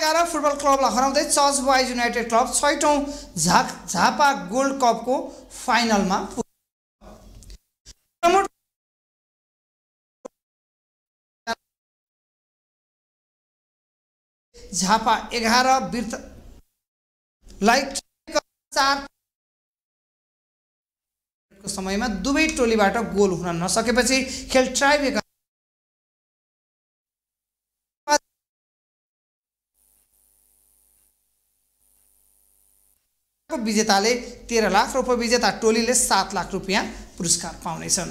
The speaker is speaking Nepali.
एघार फुटबल क्लबलाई हराउँदै चर्च बोइज युनाइटेड क्लब छैटौँ झा झापा गोल्ड कपको फाइनलमा। झापा एघार बिर्त लाइक चार समयमा दुवै टोलीबाट गोल हुन नसकेपछि खेल ट्राइब्रेकर विजेताले तेह्र लाख र उपविजेता टोलीले सात लाख रुपियाँ पुरस्कार पाउनेछन्।